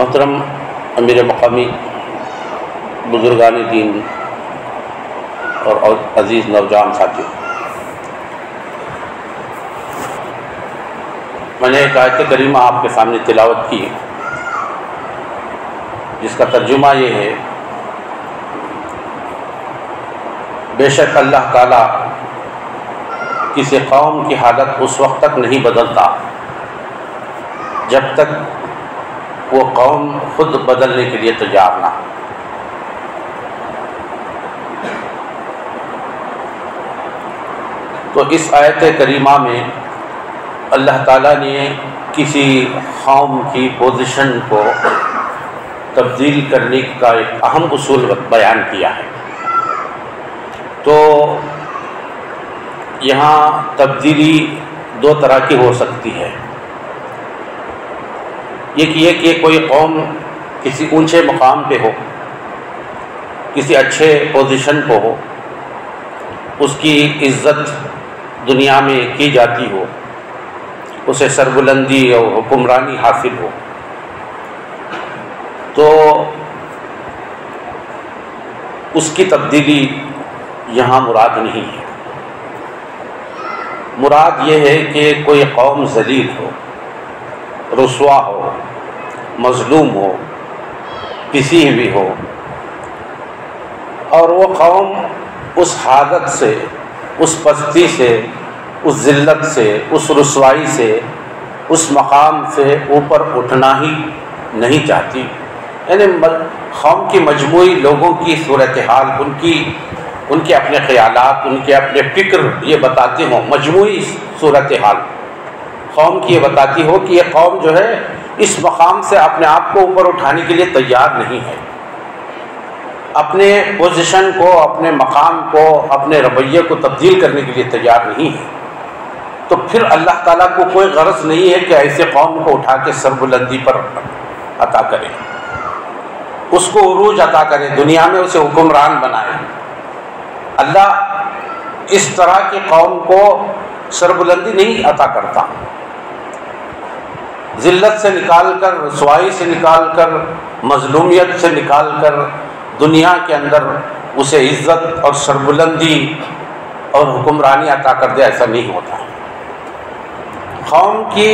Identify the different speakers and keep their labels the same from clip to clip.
Speaker 1: मोहतरम अमीर मकामी बुज़ुर्गान दीन और अज़ीज़ नौजवान साथियों। मैंने एक आयत करीमा आपके सामने तिलावत की जिसका तर्जुमा ये है, बेशक अल्लाह ताला किसी कौम की हालत उस वक्त तक नहीं बदलता, जब तक वो कौम खुद बदलने के लिए तैयार ना तो इस आयत करीमा में अल्लाह ताला ने किसी कौम की पोजीशन को तब्दील करने का एक अहम उसूल बयान किया है। तो यहाँ तब्दीली दो तरह की हो सकती है। ये कि कोई कौम किसी ऊँचे मकाम पे हो, किसी अच्छे पोजीशन को हो, उसकी इज़्ज़त दुनिया में की जाती हो, उसे सरबुलंदी और हुक्मरानी हासिल हो तो उसकी तब्दीली यहाँ मुराद नहीं है। मुराद ये है कि कोई कौम जलील हो रसुआ हो, मज़लूम हो, किसी भी हो। और वो कौम उस हालत से, उस पस्ती से, उस ज़िल्लत से, उस रसवाई से, उस मकाम से ऊपर उठना ही नहीं चाहती। यानी कौम की मजमू लोगों की सूरत हाल उनकी, उनके अपने ख्याल उनके अपने फ़िक्र ये बताते हों मजमू सूरत हाल कौम की ये बताती हो कि ये कौम जो है, इस मकाम से अपने आप को ऊपर उठाने के लिए तैयार नहीं है। अपने पोजीशन को, अपने मकाम को, अपने रवैये को तब्दील करने के लिए तैयार नहीं है। तो फिर अल्लाह ताला को कोई गरज नहीं है कि ऐसे कौम को उठा के सरबुलंदी पर अता करें। उसको उरूज अता करें, दुनिया में उसे हुक्मरान बनाए। अल्लाह इस तरह की कौम को सरबुलंदी नहीं अता करता। ज़िल्लत से निकाल कर रसवाई से निकाल कर मजलूमियत से निकाल कर दुनिया के अंदर उसे इज़्ज़त और सरबुलंदी और हुक्मरानी अता कर दे, ऐसा नहीं होता। कौम की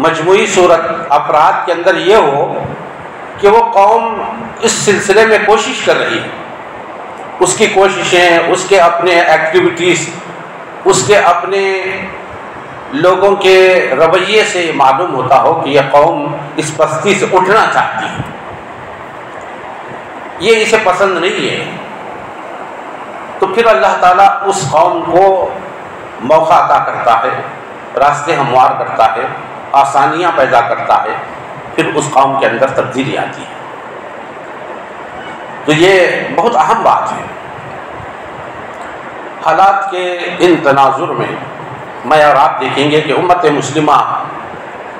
Speaker 1: मजमू सूरत अपराध के अंदर ये हो कि वो कौम इस सिलसिले में कोशिश कर रही है। उसकी कोशिशें, उसके अपने एक्टिविटीज़ उसके अपने लोगों के रवैये से मालूम होता हो कि यह कौम इस पस्ती से उठना चाहती है। ये इसे पसंद नहीं है। तो फिर अल्लाह ताला उस कौम को मौका अदा करता है, रास्ते हमवार करता है, आसानियाँ पैदा करता है, फिर उस कौम के अंदर तब्दीली आती है। तो ये बहुत अहम बात है। हालात के इन तनाजुर में मैं और आप देखेंगे कि उम्मत मुस्लिमा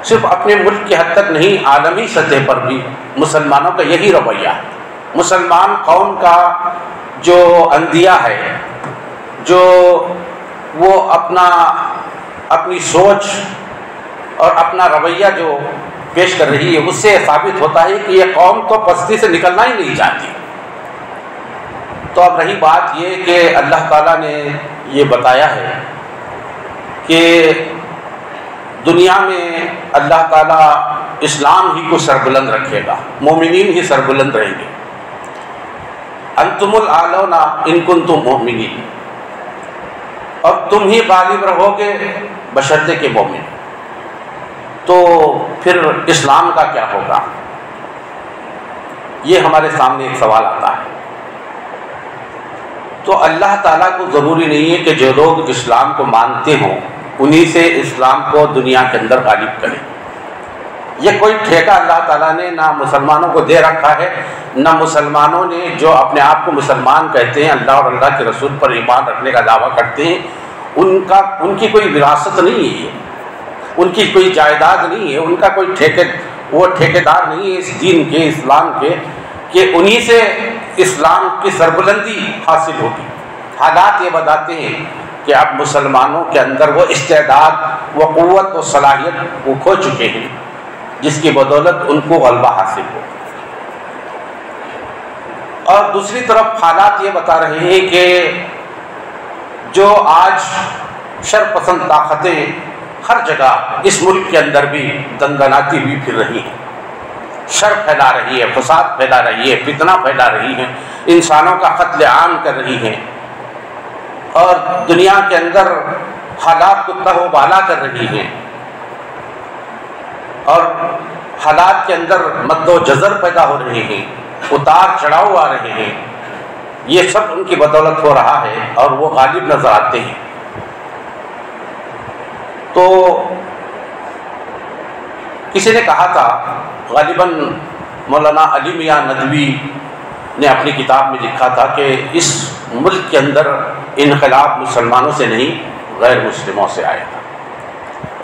Speaker 1: सिर्फ़ अपने मुल्क की हद तक नहीं, आलमी सतह पर भी मुसलमानों का यही रवैया है। मुसलमान कौम का जो अंदिया है, जो वो अपना, अपनी सोच और अपना रवैया जो पेश कर रही है, उससे साबित होता है कि ये कौम तो पस्ती से निकलना ही नहीं चाहती। तो अब रही बात ये कि अल्लाह ताला ने ये बताया है कि दुनिया में अल्लाह ताला इस्लाम ही को सरबुलंद रखेगा मोमिन ही सरबुलंद रहेंगे। अंतुमुल आलोना इनकुन तुम मोमिन और तुम ही गालिब रहोगे बशर्ते के मोमिन। तो फिर इस्लाम का क्या होगा? ये हमारे सामने एक सवाल आता है। तो अल्लाह ताला को ज़रूरी नहीं है कि जो लोग इस्लाम को मानते हों उन्हीं से इस्लाम को दुनिया के अंदर गालिब करें। ये कोई ठेका अल्लाह ताला ने ना मुसलमानों को दे रखा है, ना मुसलमानों ने जो अपने आप को मुसलमान कहते हैं, अल्लाह और अल्लाह के रसूल पर ईमान रखने का दावा करते हैं, उनका, उनकी कोई विरासत नहीं है उनकी कोई जायदाद नहीं है, उनका कोई ठेके, वो ठेकेदार नहीं है इस दीन के, इस्लाम के, कि उन्हीं से इस्लाम की सरबुलंदी हासिल होगी। हालात ये बताते हैं कि अब मुसलमानों के अंदर वो इस्तेदाद, व क़वत व सलाहियत वो खो चुके हैं, जिसकी बदौलत उनको गलबा हासिल हो। और दूसरी तरफ़ हालात ये बता रहे हैं कि जो आज शरपसंद ताकतें हर जगह इस मुल्क के अंदर भी दंदनाती हुई फिर रही हैं। शर फैला रही है, फसाद फैला रही है, फितना फैला रही है, इंसानों का कत्ल आम कर रही हैं। और दुनिया के अंदर हालात को तहोबाला कर रही हैं। और हालात के अंदर मद्दो जजर पैदा हो रहे हैं, उतार चढ़ाव आ रहे हैं। ये सब उनकी बदौलत हो रहा है और वो गालिब नज़र आते हैं। तो किसी ने कहा था गालिबा मौलाना अली मियाँ नदवी ने अपनी किताब में लिखा था कि इस मुल्क के अंदर इनकलाब मुसलमानों से नहीं, गैर मुस्लिमों से आएगा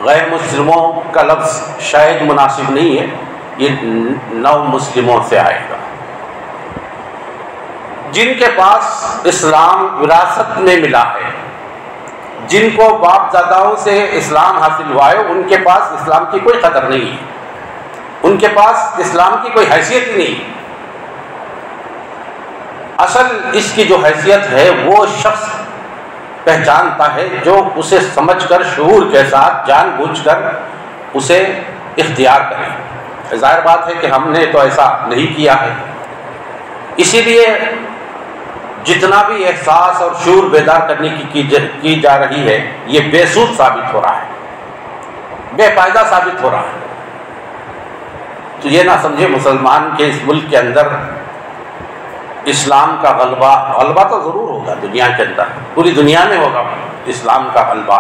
Speaker 1: गैर मुस्लिमों का लफ्ज़ शायद मुनासिब नहीं है, ये नव मुस्लिमों से आएगा। जिनके पास इस्लाम विरासत में मिला है, जिनको बाप दादाओं से इस्लाम हासिल हुआ है, उनके पास इस्लाम की कोई कदर नहीं है। उनके पास इस्लाम की कोई हैसियत ही नहीं। असल इसकी जो हैसियत है, वो शख्स पहचानता है जो उसे समझकर शूर के साथ जानबूझकर उसे इख्तियार करें। ज़ाहिर बात है कि हमने तो ऐसा नहीं किया है। इसीलिए जितना भी एहसास और शूर बेदार करने की की, ज, की जा रही है ये बेसूद साबित हो रहा है। बेफायदा साबित हो रहा है। तो ये ना समझे मुसलमान के इस मुल्क के अंदर इस्लाम का गलबा गलबा तो ज़रूर होगा दुनिया के अंदर पूरी दुनिया में होगा इस्लाम का गलबा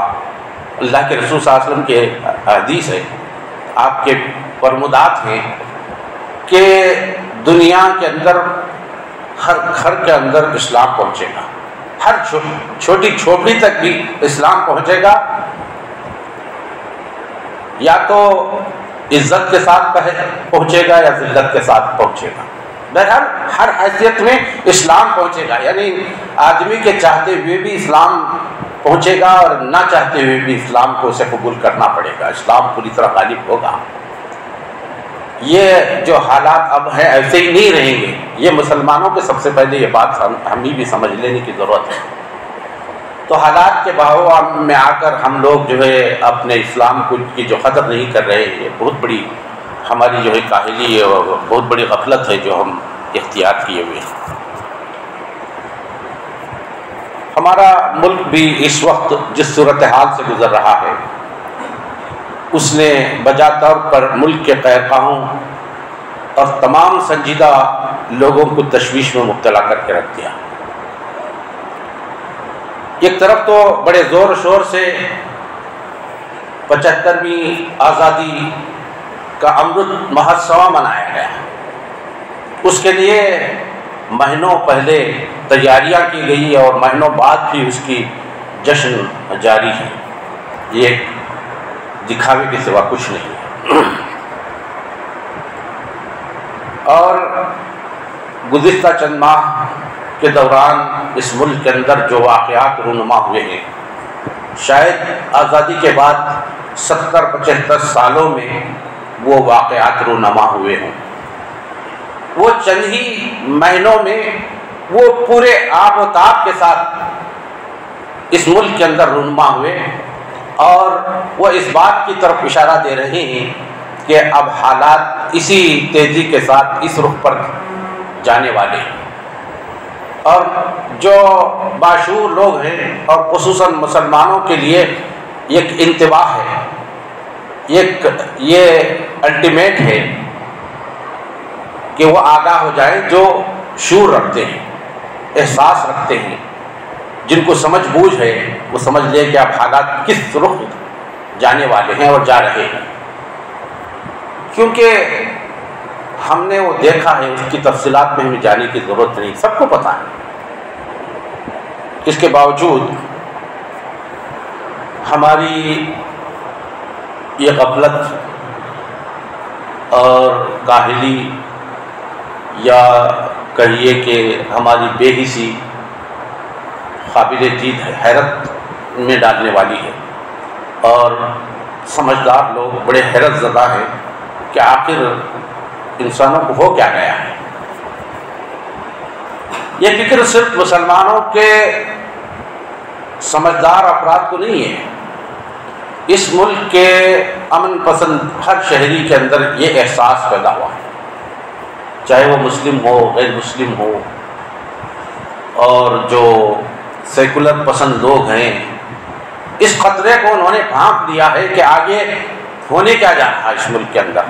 Speaker 1: अल्लाह के रसूल वसल्लम के हदीस है आपके परमुदात हैं कि दुनिया के अंदर हर घर के अंदर इस्लाम पहुंचेगा। हर छो, छोटी छोटी तक भी इस्लाम पहुंचेगा। या तो इज़्ज़त के साथ पहुंचेगा या जिल्लत के साथ पहुंचेगा। बहरहाल हर हैसियत में इस्लाम पहुंचेगा। यानी आदमी के चाहते हुए भी इस्लाम पहुंचेगा और ना चाहते हुए भी इस्लाम को उसे कबूल करना पड़ेगा। इस्लाम पूरी तरह गालिब होगा। ये जो हालात अब हैं, ऐसे ही नहीं रहेंगे। ये मुसलमानों के सबसे पहले ये बात हम हम भी समझ लेने की ज़रूरत है। तो हालात के बहाव में आकर हम लोग जो है अपने इस्लाम को की जो कदर नहीं कर रहे ये बहुत बड़ी हमारी जो है काहली है और बहुत बड़ी गफलत है जो हम इख्तियार किए हुए हैं। हमारा मुल्क भी इस वक्त जिस सूरत हाल से गुज़र रहा है, उसने बजा तौर पर मुल्क के कैरकाहों और तमाम संजीदा लोगों को तशवीश में मुबतला करके रख दिया। एक तरफ़ तो बड़े ज़ोर शोर से पचहत्तरवीं आज़ादी का अमृत महोत्सव मनाया गया। उसके लिए महीनों पहले तैयारियाँ की गई और महीनों बाद भी उसकी जश्न जारी है। ये दिखावे के सिवा कुछ नहीं और गुज्त चंद माह के दौरान इस मुल्क के अंदर जो वाक़ात रूनुमा हुए हैं, शायद आज़ादी के बाद सत्तर पचहत्तर सालों में वो वाक़ात रूनमा हुए हों। वो चंद ही महीनों में वो पूरे आब ताब के साथ इस मुल्क के अंदर रूनमा हुए और वो इस बात की तरफ़ इशारा दे रहे हैं कि अब हालात इसी तेज़ी के साथ इस रुख पर जाने वाले हैं। और जो बाशूर लोग हैं और खसूस मुसलमानों के लिए एक इंतबाह है एक ये अल्टीमेट है कि वो आगाह हो जाए, जो शूर रखते हैं, एहसास रखते हैं, जिनको समझ बूझ है, वो समझ ले कि आप हालात किस रुख जाने वाले हैं और जा रहे हैं। क्योंकि हमने वो देखा है, उसकी तफसीलात में हमें जाने की ज़रूरत नहीं, सबको पता है। इसके बावजूद, हमारी ये गफलत और काहली या कहिए कि हमारी बेहिसी काबिल है हैरत में डालने वाली है। और समझदार लोग बड़े हैरत ज़दा हैं कि आखिर इंसानों को हो क्या गया है। ये फ़िक्र सिर्फ़ मुसलमानों के समझदार अपराध को नहीं है। इस मुल्क के अमन पसंद हर शहरी के अंदर ये एहसास पैदा हुआ है। चाहे वो मुस्लिम हो, गैर मुस्लिम हो, और जो सेकुलर पसंद लोग हैं, इस खतरे को उन्होंने भांप दिया है कि आगे होने क्या जा रहा है इस मुल्क के अंदर।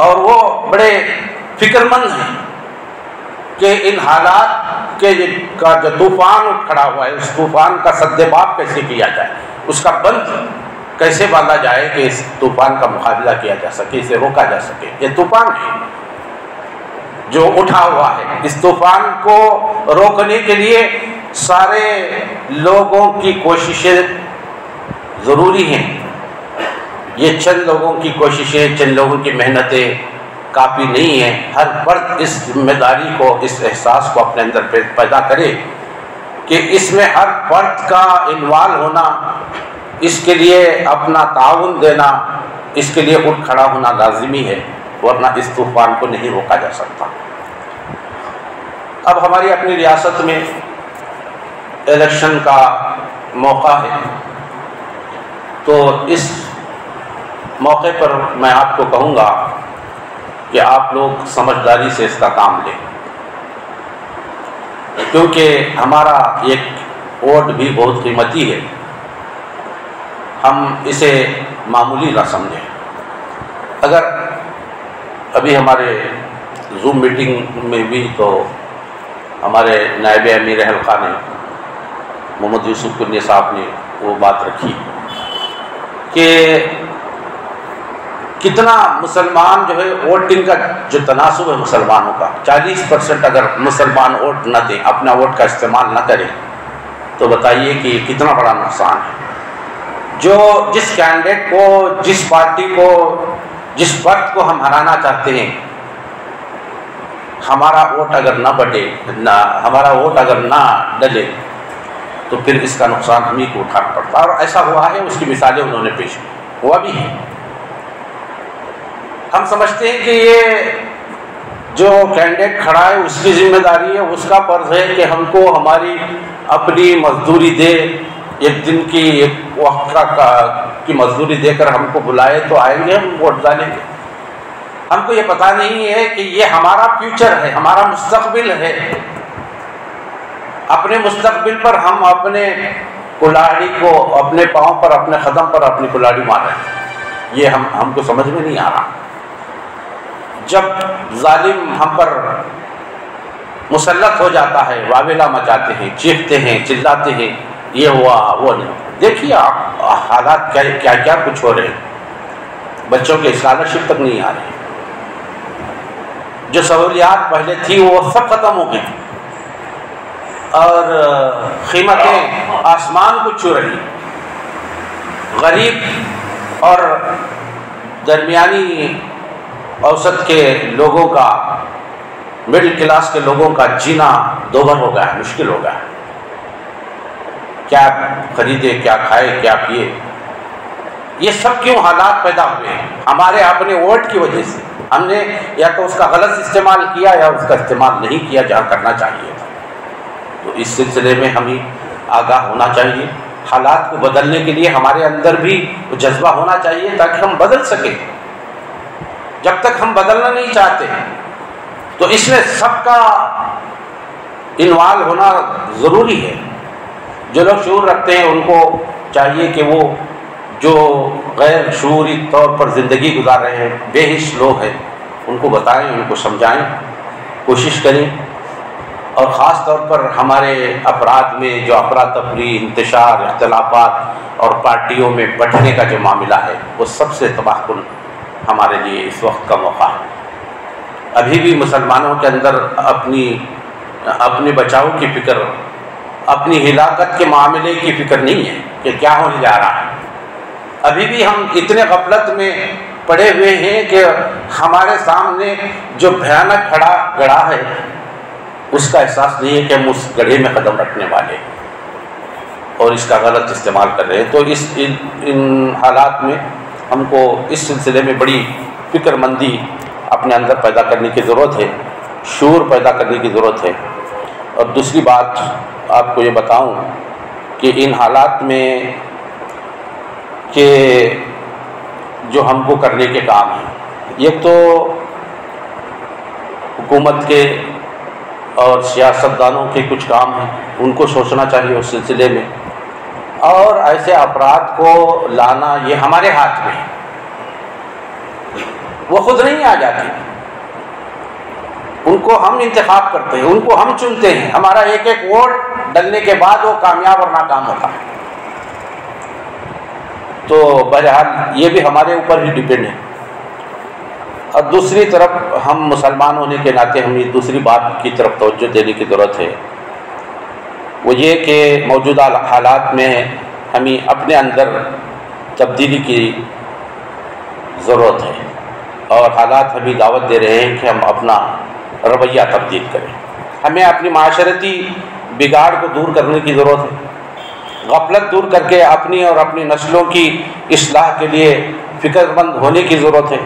Speaker 1: और वो बड़े फिक्रमंद हैं। कि इन हालात के का जो तूफ़ान खड़ा हुआ है, उस तूफ़ान का सद्देबाब कैसे किया जाए? उसका बंद कैसे बांधा जाए कि इस तूफ़ान का मुकाबला किया जा सके, इसे रोका जा सके? ये तूफ़ान है। जो उठा हुआ है, इस तूफ़ान को रोकने के लिए सारे लोगों की कोशिशें ज़रूरी हैं। ये चंद लोगों की कोशिशें, चंद लोगों की मेहनतें काफ़ी नहीं है। हर फर्द इस ज़िम्मेदारी को, इस एहसास को अपने अंदर पैदा करे कि इसमें हर फर्द का इन्वाल्व होना, इसके लिए अपना ताउन देना, इसके लिए उठ खड़ा होना लाजमी है, वरना इस तूफ़ान को नहीं रोका जा सकता। अब हमारी अपनी रियासत में इलेक्शन का मौका है। तो इस मौके पर मैं आपको कहूँगा कि आप लोग समझदारी से इसका काम लें। क्योंकि हमारा एक वोट भी बहुत कीमती है। हम इसे मामूली ना समझें। अगर अभी हमारे जूम मीटिंग में भी तो हमारे नायब अमीर हल्का ने मोहम्मद यूसुफ कुन्नी साहब ने वो बात रखी कि कितना मुसलमान जो है वोटिंग का जो तनासब है मुसलमानों का। 40 परसेंट अगर मुसलमान वोट न दें, अपना वोट का इस्तेमाल न करें तो बताइए कि कितना बड़ा नुकसान है। जो जिस कैंडिडेट को, जिस पार्टी को, जिस पद को हम हराना चाहते हैं, हमारा वोट अगर ना बढ़े ना, हमारा वोट अगर ना डले तो फिर इसका नुकसान हम ही को उठाना पड़ता है। और ऐसा हुआ है, उसकी मिसालें उन्होंने पेश की। हुआ भी है। हम समझते हैं कि ये जो कैंडिडेट खड़ा है, उसकी ज़िम्मेदारी है, उसका फ़र्ज़ है कि हमको हमारी अपनी मजदूरी दे। एक दिन की, एक वक्त का, की मजदूरी देकर हमको बुलाए तो आएँगे हम वोट डालेंगे। हमको ये पता नहीं है कि ये हमारा फ्यूचर है, हमारा मुस्तकबिल है। अपने मुस्तकबिल पर हम अपने कुल्हाड़ी को अपने पाँव पर, अपने ख़दम पर अपनी कुल्हाड़ी मार ये हम, हमको समझ में नहीं आ रहा। जब जालिम हम पर मुसलत हो जाता है, वावेला मचाते हैं, चीखते हैं, चिल्लाते हैं, ये हुआ, वो नहीं। देखिए आप, हालात क्या क्या क्या कुछ हो रहे हैं। बच्चों के स्कॉलरशिप तक नहीं आ रहे जो सहूलियात पहले थी, वो सब ख़त्म हो गई। और, कीमतें आसमान को छू रही। गरीब और दरमियानी औसत के लोगों का मिडिल क्लास के लोगों का जीना दोबर हो गया है, मुश्किल हो गया है। क्या खरीदे, क्या खाए, क्या पिए? ये सब क्यों हालात पैदा हुए हैं? हमारे अपने वोट की वजह से। हमने या तो उसका गलत इस्तेमाल किया या उसका इस्तेमाल नहीं किया, जहाँ करना चाहिए था। तो इस सिलसिले में हमें आगाह होना चाहिए। हालात को बदलने के लिए हमारे अंदर भी जज्बा होना चाहिए, ताकि हम बदल सकें। जब तक हम बदलना नहीं चाहते तो इसमें सबका इन्वॉल्व होना ज़रूरी है। जो लोग शूर रखते हैं, उनको चाहिए कि वो जो गैर शूरी तौर पर ज़िंदगी गुजार रहे हैं बेहिश लोग हैं, उनको बताएँ, उनको समझाएँ, कोशिश करें। और ख़ास तौर पर हमारे अपराध में जो अफरा तफरी, इंतशार अख्तलाफात और पार्टियों में बढ़ने का जो मामला है, वो सबसे तबाहकुन हमारे लिए इस वक्त का मौका है। अभी भी मुसलमानों के अंदर अपनी, अपने बचाव की फ़िक्र, अपनी हिलाकत के मामले की फ़िक्र नहीं है कि क्या होने जा रहा है। अभी भी हम इतने गफलत में पड़े हुए हैं कि हमारे सामने जो भयानक खड़ा गढ़ा है, उसका एहसास नहीं है कि हम उस गढ़े में कदम रखने वाले और इसका गलत इस्तेमाल कर रहे हैं। तो इस, इन इन हालात में हमको इस सिलसिले में बड़ी फ़िक्रमंदी अपने अंदर पैदा करने की ज़रूरत है, शूर पैदा करने की ज़रूरत है। और दूसरी बात, आपको ये बताऊँ कि इन हालात में के जो हमको करने के काम हैं एक तो हुकूमत के और सियासतदानों के कुछ काम हैं, उनको सोचना चाहिए उस सिलसिले में। और ऐसे अपराध को लाना ये हमारे हाथ में है। वो खुद नहीं आ जाते। उनको हम इंतखब करते हैं, उनको हम चुनते हैं। हमारा एक एक वोट डलने के बाद वो कामयाब और नाकाम होता है। तो बहरहाल, ये भी हमारे ऊपर ही डिपेंड है। और दूसरी तरफ़, हम मुसलमान होने के नाते हमें दूसरी बात की तरफ़ तोज्जो देने की ज़रूरत है। वो ये कि मौजूदा हालात में हमें अपने अंदर तब्दीली की ज़रूरत है और हालात हमें दावत दे रहे हैं कि हम अपना रवैया तब्दील करें। हमें अपनी माशरती बिगाड़ को दूर करने की ज़रूरत है। गफलत दूर करके अपनी और अपनी नस्लों की असलाह के लिए फ़िक्रमंद होने की ज़रूरत है।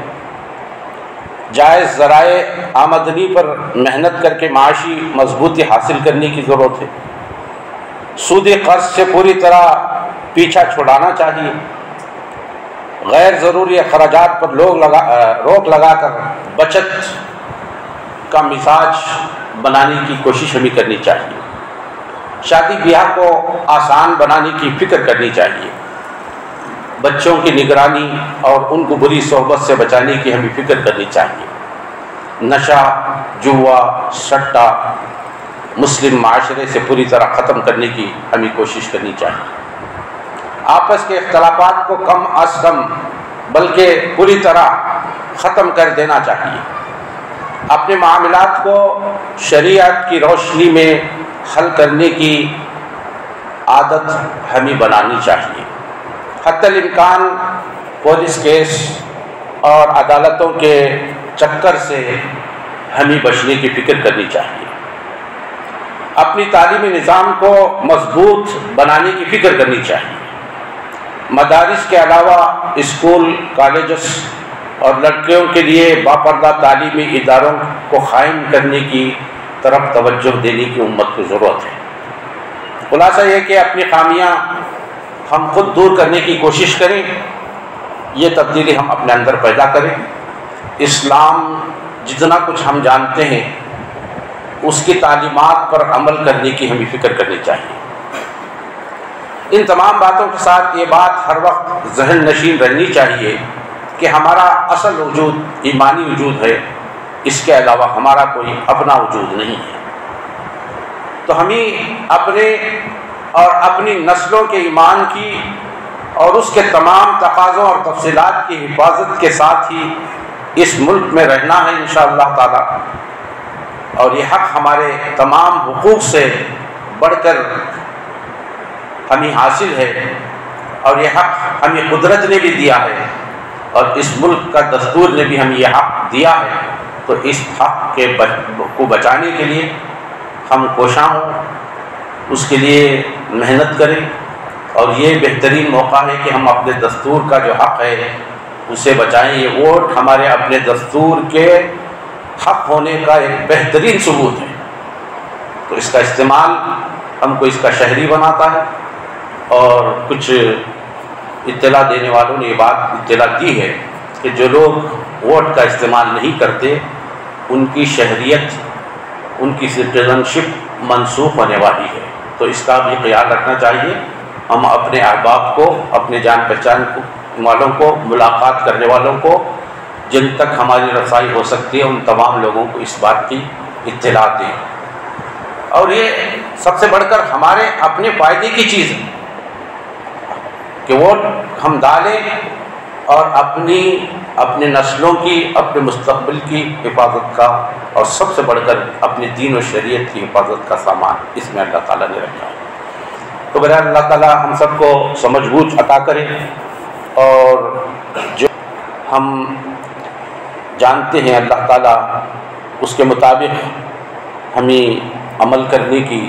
Speaker 1: जायज़ ज़राए आमदनी पर मेहनत करके माशी मजबूती हासिल करने की ज़रूरत है। सूद कर्ज से पूरी तरह पीछा छुड़ाना चाहिए। गैर ज़रूरी अखराज पर लोग लगा रोक लगाकर बचत का मिजाज बनाने की कोशिश हमें करनी चाहिए। शादी ब्याह को आसान बनाने की फ़िक्र करनी चाहिए। बच्चों की निगरानी और उनको बुरी सोहबत से बचाने की हमें फ़िक्र करनी चाहिए। नशा, जुआ, सट्टा मुस्लिम माशरे से पूरी तरह ख़त्म करने की हमें कोशिश करनी चाहिए। आपस के अख्तलाफात को कम अज कम, बल्कि पूरी तरह ख़त्म कर देना चाहिए। अपने मामलात को शरीयत की रोशनी में हल करने की आदत हमें बनानी चाहिए। हतमकान पुलिस केस और अदालतों के चक्कर से हमें बचने की फ़िक्र करनी चाहिए। अपनी तालीमी निज़ाम को मज़बूत बनाने की फ़िक्र करनी चाहिए। मदारस के अलावा स्कूल कॉलेज और लड़कियों के लिए बापर्दा तालीमी इदारों को क़ायम करने की तरफ़ तवज्जो देने की उम्मत को ज़रूरत है। खुलासा यह कि अपनी खामियाँ हम खुद दूर करने की कोशिश करें, ये तब्दीली हम अपने अंदर पैदा करें। इस्लाम जितना कुछ हम जानते हैं उसकी तालीमत पर अमल करने की हमें फ़िक्र करनी चाहिए। इन तमाम बातों के साथ ये बात हर वक्त जहन नशीन रहनी चाहिए कि हमारा असल वजूद, ईमानी वजूद है। इसके अलावा हमारा कोई अपना वजूद नहीं है। तो हमें अपने और अपनी नस्लों के ईमान की और उसके तमाम तकाज़ों और तफसीत की हिफाजत के साथ ही इस मुल्क में रहना है इन ताला। और ये हक़ हमारे तमाम हकूक़ से बढ़कर हमें हासिल है और ये हक़ हमें कुदरत ने भी दिया है और इस मुल्क का दस्तूर ने भी हमें यह हक़ दिया है। तो इस हक के बच, को बचाने के लिए हम कोशा हों उसके लिए मेहनत करें और ये बेहतरीन मौका है कि हम अपने दस्तूर का जो हक़ है उसे बचाएँ। ये वोट हमारे अपने दस्तूर के हक होने का एक बेहतरीन सबूत है। तो इसका इस्तेमाल हमको इसका शहरी बनाता है और कुछ इतला देने वालों ने ये बात इतला दी है कि जो लोग वोट का इस्तेमाल नहीं करते, उनकी शहरीत उनकी सिटीजनशिप मनसूख होने वाली है। तो इसका भी ख्याल रखना चाहिए। हम अपने अहबाब को, अपने जान पहचान वालों को, मुलाकात करने वालों को जिन तक हमारी रसाई हो सकती है, उन तमाम लोगों को इस बात की इत्तला दें। और ये सबसे बढ़कर हमारे अपने फ़ायदे की चीज़ है कि वोट हम डालें और अपनी, अपने नस्लों की, अपने मुस्तबिल की हिफाजत का और सबसे बढ़कर अपने दीन और शरीयत की हिफाजत का सामान इसमें अल्लाह ताला ने रखा है। तो बहर अल्लाह ताला हम सबको समझ बूझ अता करें और जो हम जानते हैं अल्लाह ताला उसके मुताबिक हमें अमल करने की